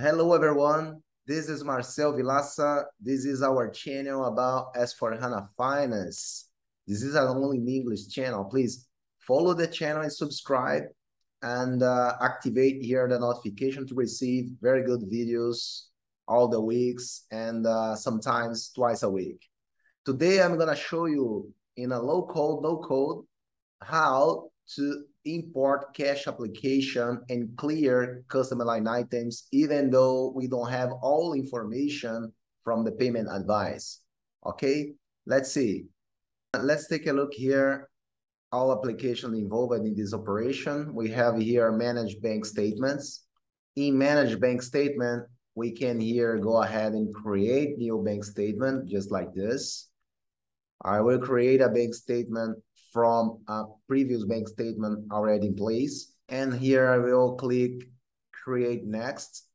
Hello, everyone. This is Marssel Vilaça. This is our channel about S4HANA Finance. This is our only English channel. Please follow the channel and subscribe and uh, activate here the notification to receive very good videos all the weeks and uh, sometimes twice a week. Today, I'm going to show you in a low code, no code, how to import cash application and clear customer line items, even though we don't have all information from the payment advice. Okay, let's see. Let's take a look here. All applications involved in this operation. We have here managed bank statements. In managed bank statement, we can here go ahead and create new bank statement just like this. I will create a bank statement from a previous bank statement already in place. And here I will click create next.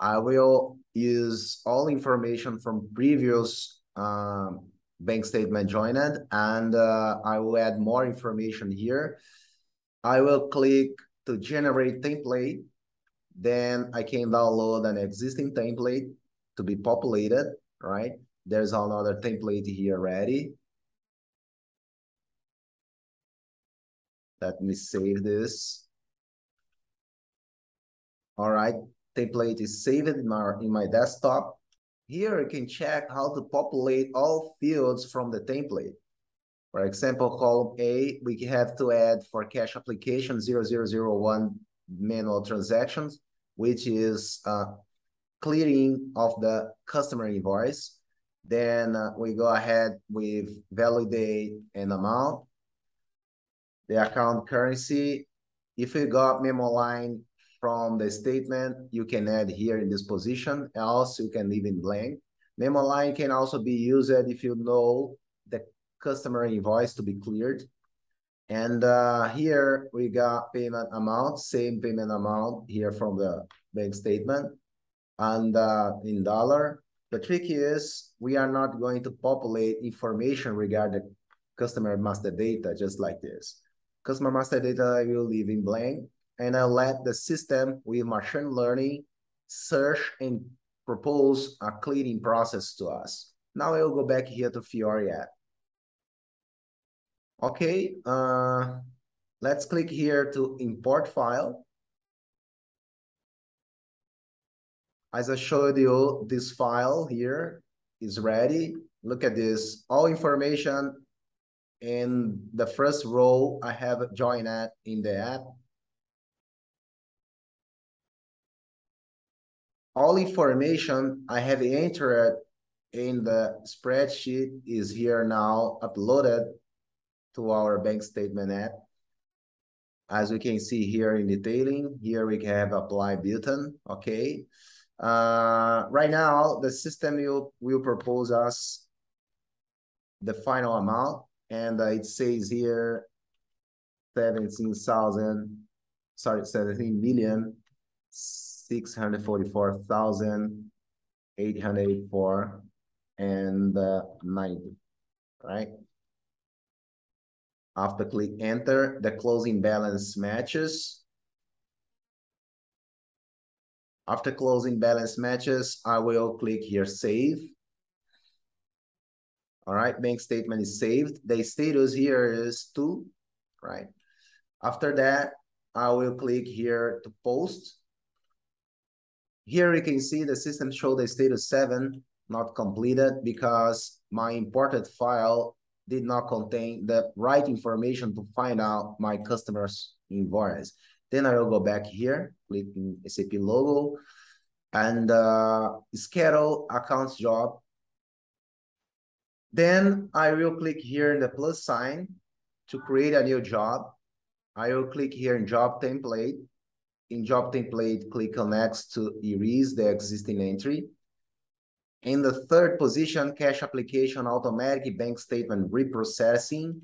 I will use all information from previous um, bank statement joined and uh, I will add more information here. I will click to generate template. Then I can download an existing template to be populated, right? There's another template here ready. Let me save this. All right, template is saved in my, in my desktop. Here you can check how to populate all fields from the template. For example, column A, we have to add for cash application 0001 manual transactions, which is uh, clearing of the customer invoice. Then uh, we go ahead with validate an amount, the account currency. If you got memo line from the statement, you can add here in this position. Else you can leave in blank. Memo line can also be used if you know the customer invoice to be cleared. And uh, here we got payment amount, same payment amount here from the bank statement and uh, in dollar. The trick is we are not going to populate information regarding customer master data just like this. Customer master data I will leave in blank and I'll let the system with machine learning search and propose a clearing process to us. Now I'll go back here to Fiori app. Okay, uh, let's click here to import file. As I showed you, this file here is ready. Look at this, all information in the first row, I have join at in the app. All information I have entered in the spreadsheet is here now uploaded to our bank statement app. As we can see here in detailing, here we have apply button, okay. Uh, right now, the system will, will propose us the final amount, and uh, it says here 17,000, sorry, 17 million, 644,884 and uh, 90, right? After click enter, the closing balance matches After closing balance matches, I will click here save. All right, bank statement is saved. The status here is two, right? After that, I will click here to post. Here you can see the system show the status seven, not completed because my imported file did not contain the right information to find out my customer's invoice. Then I will go back here, clicking SAP logo, and uh, schedule accounts job. Then I will click here in the plus sign to create a new job. I will click here in job template. In job template, click on next to erase the existing entry. In the third position, cash application automatic bank statement reprocessing.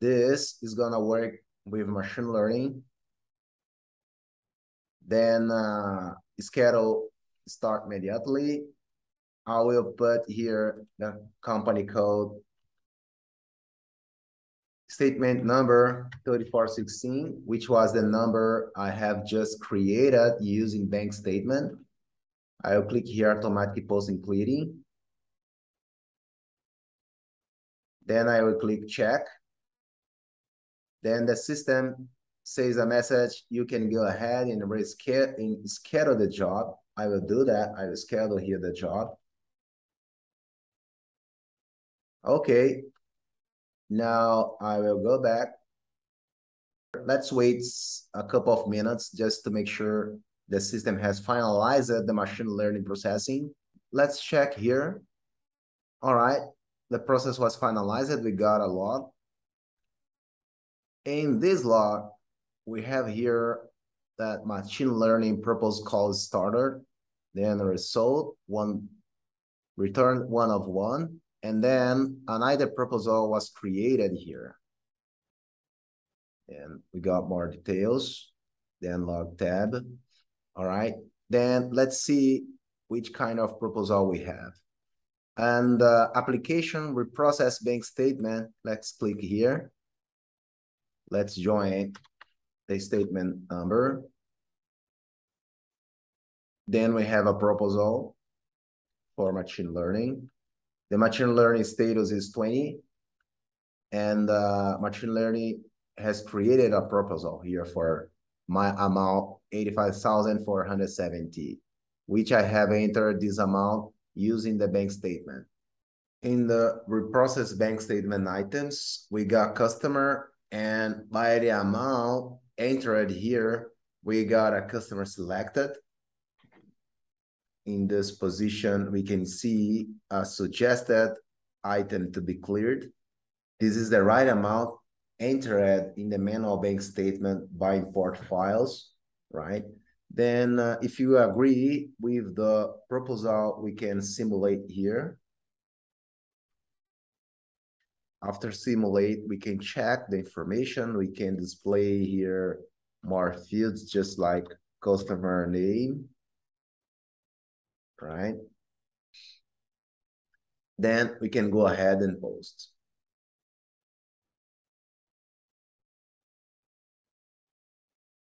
This is gonna work with machine learning. Then uh, schedule start immediately. I will put here the company code statement number 3416, which was the number I have just created using bank statement. I'll click here, automatic post including. Then I will click check. Then the system says a message, you can go ahead and reschedule schedule the job. I will do that. I will schedule here the job. Okay. Now I will go back. Let's wait a couple of minutes just to make sure the system has finalized the machine learning processing. Let's check here. All right, the process was finalized. We got a log. In this log, we have here that machine learning purpose call started, then result one return one of one, and then another proposal was created here. And we got more details, then log tab. All right, then let's see which kind of proposal we have. And uh, application reprocess bank statement, let's click here. Let's join the statement number. Then we have a proposal for machine learning. The machine learning status is 20. And uh, machine learning has created a proposal here for my amount 85,470, which I have entered this amount using the bank statement. In the reprocess bank statement items, we got customer and by the amount entered here, we got a customer selected. In this position, we can see a suggested item to be cleared. This is the right amount entered in the manual bank statement by import files, right? Then uh, if you agree with the proposal, we can simulate here. After simulate, we can check the information. We can display here more fields, just like customer name, right? Then we can go ahead and post.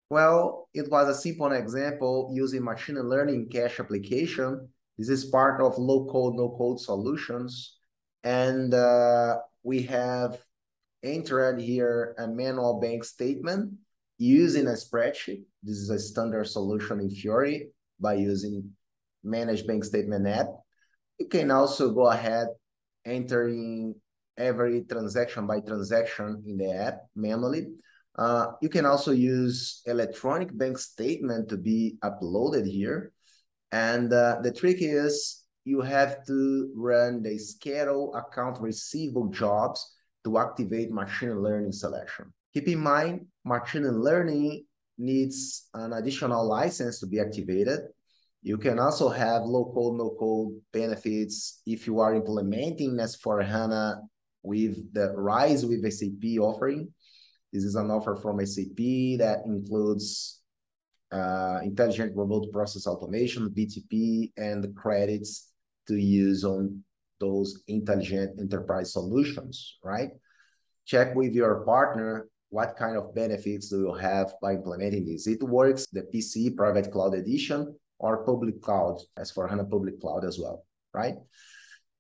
Well, it was a simple example using machine learning cash application. This is part of low code, no code solutions. And uh, we have entered here a manual bank statement using a spreadsheet. This is a standard solution in Fiori by using manage bank statement app. You can also go ahead entering every transaction by transaction in the app manually. Uh, you can also use electronic bank statement to be uploaded here. And uh, the trick is you have to run the schedule account receivable jobs to activate machine learning selection. Keep in mind, machine learning needs an additional license to be activated. You can also have low-code, no-code benefits if you are implementing S4HANA with the RISE with SAP offering. This is an offer from SAP that includes uh, intelligent remote process automation, BTP, and credits to use on those intelligent enterprise solutions, right? Check with your partner what kind of benefits do you have by implementing this. It works the PC private cloud edition or public cloud S4HANA public cloud as well, right?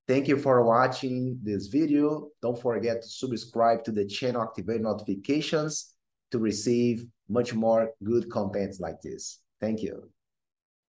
Thank you for watching this video. Don't forget to subscribe to the channel, activate notifications to receive much more good contents like this. Thank you.